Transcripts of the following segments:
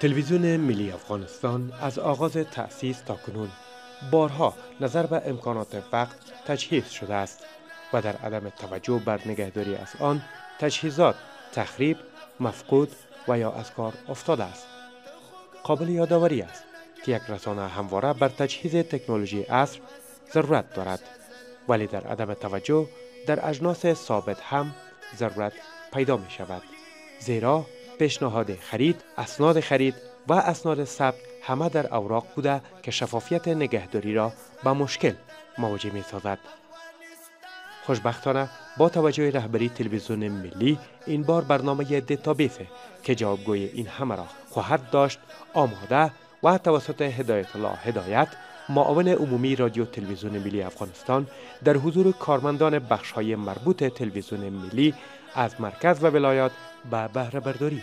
تلویزیون ملی افغانستان از آغاز تأسیس تا کنون بارها نظر به امکانات وقت تجهیز شده است و در عدم توجه بر نگهداری از آن تجهیزات تخریب، مفقود و یا از کار افتاده است. قابل یادآوری است که یک رسانه همواره بر تجهیز تکنولوژی اصر ضرورت دارد ولی در عدم توجه در اجناس ثابت هم ضرورت پیدا می شود زیرا پیشنهاد خرید، اسناد خرید و اسناد ثبت همه در اوراق بوده که شفافیت نگهداری را به مشکل مواجه می سازد. خوشبختانه با توجه رهبری تلویزیون ملی این بار برنامه دیتابیسه که جوابگوی این همه را خواهد داشت آماده و توسط هدایت الله هدایت معاون عمومی رادیو تلویزیون ملی افغانستان در حضور کارمندان بخش های مربوط تلویزیون ملی از مرکز و ولایات به بهره برداری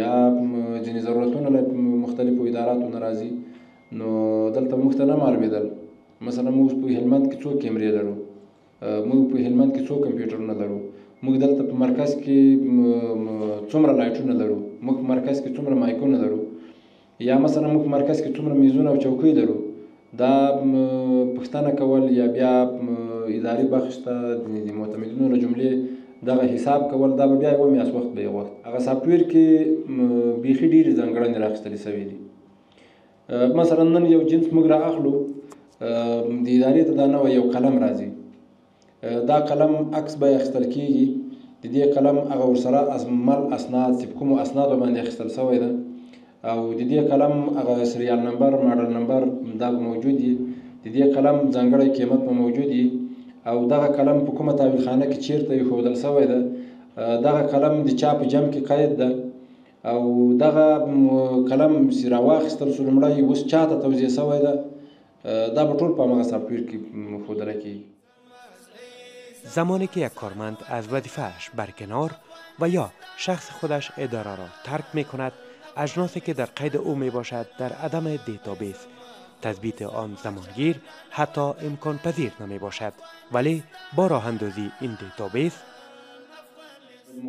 یا جنې ضرورتونه له مختلفو اداراتو نه راځي نو دلته موږ ته نه معلومېدل مثلا موږ په هلمند کې څو کیمرې لرو موږ په هلمند کې څو کمپیوټرونه لرو موږ دلته په مرکز کې څومره لایټونه لرو موږ په مرکز کې څومره مایکونه لرو یا مثلا موږ په مرکز کې څومره میزونه او چوکۍ لرو دا پښتنه کول یا بیا اداري بخش ته د معتمدینو له جملې دغه حساب کول دا به بیا یو میاس وخت به یې غوښت هغه سافټویر کې بیخي ډېرې ځانګړنې راخیستل شوې دي مثلا نن یو جنس موږ را اخلو د ادارې ته دا نوی یو قلم راځي دا قلم عکس به اخیستل کیږي د دې قلم هغه ورسره ازمل اسناد چې کوم اسناد باندې اخیستل شوی ده او د دې قلم هغه سریال نمبر ماډل نمبر دا موجود دي د دې قلم ځانګړی قیمت په موجود دي او دغه قلم په کومه تاویلخانه کې چیرته ایښودل شوی ده دغه قلم د چا په جمع کې قید ده او دغه قلم چې راواخیستل شو لومړی اوس چا ته توزیع شوی ده دا به ټول په هماغه سافټویر کې ښودله کېږي. زمانی که یک کارمند از وظیفه اش برکنار و یا شخص خودش اداره را ترک می کند اجناسی که در قید او می باشد در عدم دیتابیس تثبیت آن زمانگیر حتی امکان پذیر نمی باشد ولی با راه اندازی این دیتابیس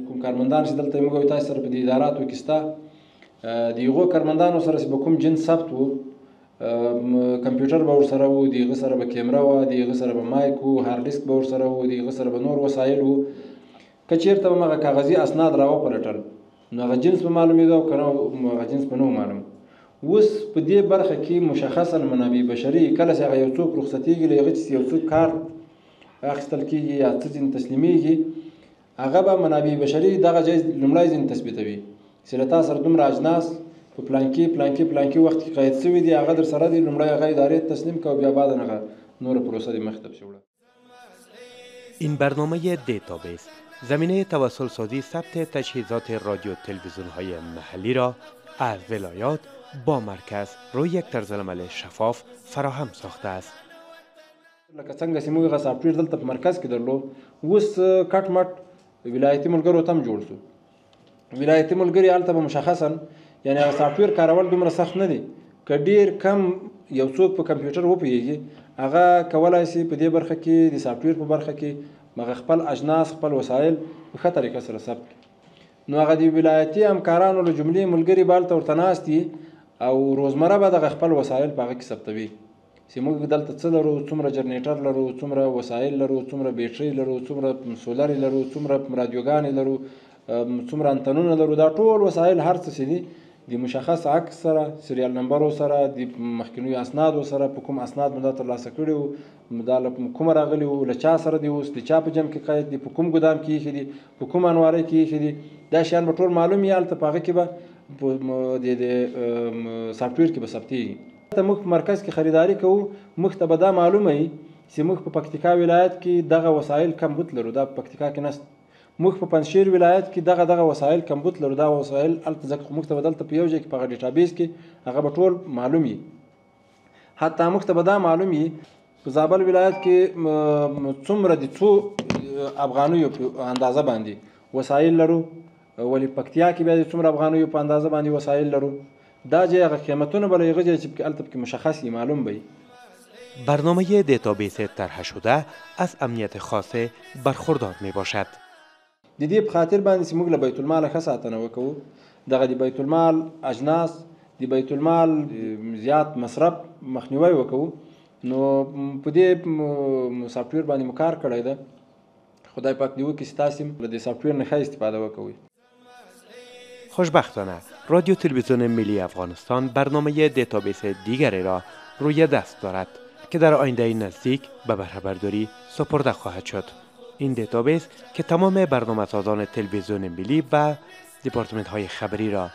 کوم کارمندان چې دلته موږ او تاسو سره په دې اداراتو کې سته د هغو کارمندانو سره چې به کوم جنس ثبت وو کمپیوټر به ورسره وو د هغه سره به کیمره وه د هغه سره به مایک وو هارد ډیسک به ورسره وو د هغه سره به نور وسایل وو که چیرته به مغه کاغذي اسناد راو پلټل نو هغه جنس به معلومېده او کنه هغه جنس به نو معلوم اوس په دې برخه کې مشخصا منابع بشري کله چې هغه یو څوک رخصتېږي له هغه چې یو څوک کار اخیستل کېږي یا څه ځین تسلیمېږي هغه به منابع بشري دغه ځای لومړی ځین تثبیتوي چې له تا سره دومره اجناس په پلانکي پلانکي پلانکي وخت کې قید شوي دي هغه در سره دي لومړی هغه ادارې تسلیم کوه بیا بعد هغه نور پروسه دې مخ ته پسې وړه این برنامه دیتابیس زمینه توسل سازی ثبت تجهیزات رادیو تلویزیون های محلی را از ولایات با مرکز روی یک طرزالعمل شفاف فراهم ساخته است. لکه څنګه چې موږ هغه سافټویر دلته په مرکز کې درلود اوس کټ مټ ولایتي ملګرو تم جوړ شو ولایتي ملګري هلته به مشخصا یعنی هغه سافټویر کارول دومره سخت نه دي که ډیر کم یو څوک په کمپیوټر وپوهیږي هغه کولای شي په دې برخه کې د سافټویر په برخه کې مغه خپل اجناس خپل وسایل په ښه طریقه سره ثبت کړي نو هغه د ولایتي همکارانو له جملې ملګري بالته ورته ناست او روزمره به دغه خپل وسایل په هغه کې ثبتوي چې موږ دلته څه لرو، څومره جرنیټر لرو، څومره وسایل لرو، څومره بیټرۍ لرو، څومره سولرې لرو، څومره رادیوګانې لرو، څومره انتنونه لرو، دا ټول وسایل هر څه چې دي د مشخص عکس سره، سریال نمبرو سره، د مخکینیو اسنادو سره، په کوم اسناد مو دا ترلاسه کړي وو، دا له کومه راغلي وو، له چا سره دي، اوس د چا په جم کې قید دي، په کوم ګدام کې ایښي دي، په کومه انوارۍ کې ایښي دي، دا شیان به ټول معلوم وي، هلته په هغه کې به په دې سافټویر کې به ثبتېږي. ته موږ په مرکز کې خریداري کوو موږ ته به دا معلومه وي چې موږ په پکتیکا ولایت کې دغه وسایل کم بوت لرو دا په پکتیکا کې نشته موږ په پنجشیر ولایت کې دغه دغه وسایل کم بوت لرو دا وسایل الته ځکه خو موږ ته به دلته په یو ځای کې په هغه ډیټابیس کې هغه به ټول معلوم وي حتی موږ ته به دا معلوم وي په زابل ولایت کې څومره د څو افغانیو په اندازه باندې وسایل لرو ولې پکتیا کې بیا د څومره افغانیو په اندازه باندې وسایل لرو دا جای هغه قیمتونه بله هغه جای چې پکې هلته پکې مشخص یي معلوم به برنامه دیتابیس طرح شده از امنیت خاص برخوردار می باشد د دې په خاطر باندې چې موږ له بیت المال ښه ساتنه وکړو دغه د بیت المال اجناس د بیت المال زیات مصرف مخنیوی وکړو نو په دې سافټویر باندې مو کار کړی ده خدای پاک دې وکړي چې تاسو له دې سافټویر نه ښه استفاده وکړئ وکړئ خوشبختانه رادیو تلویزیون ملی افغانستان برنامه دیتابیس دیگری را روی دست دارد که در آینده نزدیک به بهرهبرداری سپرده خواهد شد این دیتابیس که تمام برنامه سازان تلویزیون ملی و دپارتمنت های خبری را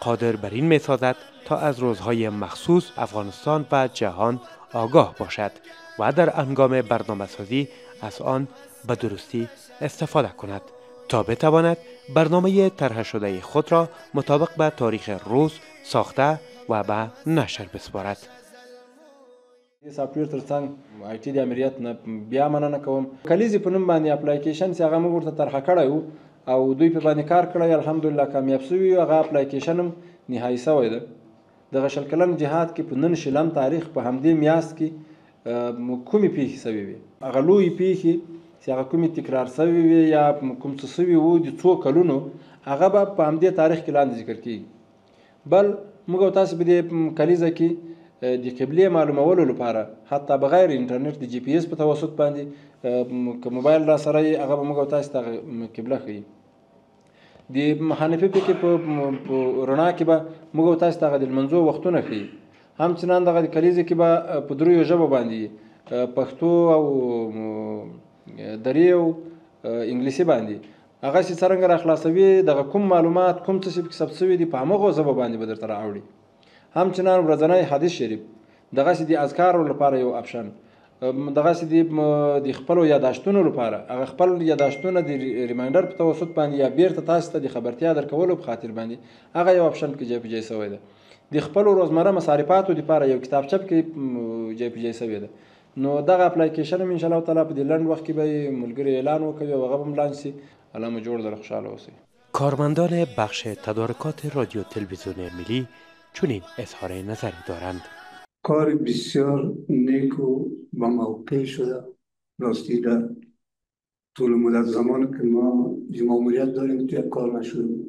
قادر بر این میسازد تا از روزهای مخصوص افغانستان و جهان آگاه باشد و در انگام برنامه سازی از آن به درستی استفاده کند تا بتواند برنامه طرح شده خود را مطابق به تاریخ روز ساخته و به نشر بسپارد. د سافټویر تر څنګ آی ټي د امریت نه بیا مننه کوم. کلیزې په نوم باندې اپلایکیشن چې هغه موږ ورته طرحه کړی وو او دوی په باندې کار کړی الحمدالله کامیاب شوي یو هغه اپلایکیشن هم نهایي شوی ده دغه شل کلن جهاد کې په نن شلم تاریخ په همدې میاشت کې کومې پېښې شوې وې؟ هغه لويې پېښې چې هغه کومې تکرار شوې وې یا کوم څه شوي وو د څو کلونو هغه به په همدې تاریخ کې لاندې ذکر کېږي بل موږ او تاسو به دې کلیزه کې د قبلې معلومولو لپاره حتی بغیر انټرنیټ د جی پی ایس په توسط باندې که موبایل را سره یې هغه به موږ او تاسو ته قبله ښیي د حنفي فقه په رڼا کې به موږ او تاسو ته د لمنځو وختونه ښیي هم چنان دغه کلیزې کې به په دریو ژبو باندې پښتو او دریو انګلیسي باندې هغه چې څرنګه را خلاصوي دغه کوم معلومات کوم څه چې ثبت شوي دي په همغو ژبو باندې به درته راوړي همچنان ورځنی حدیث شریف دغسې د اذکارو لپاره یو اپشن دغسې د د خپلو یاداشتونو لپاره هغه خپل یاداشتونه د ریمایندر په توسط باندې یا بیرته تاسو ته د خبرتیا درکولو په خاطر باندې هغه یو اپشن پکې جای په جای سوی ده د خپلو روزمره مصارفاتو لپاره یو کتابچه پکې جای په جای سوی ده نو دغه اپلیکیشن هم ان شاء الله تعالی په دې لنډ وخت کې به ملګری اعلان وکړي او هغه هم لانچ شي الله مو جوړ لره خوشاله اوسئ کارمندان بخش تدارکات رادیو تلویزیون ملی چنین اظهار نظری دارند کار بسیار نیک و با موقع شده راستی در طول مدت زمان که ما ماموریت داریم که کار نشده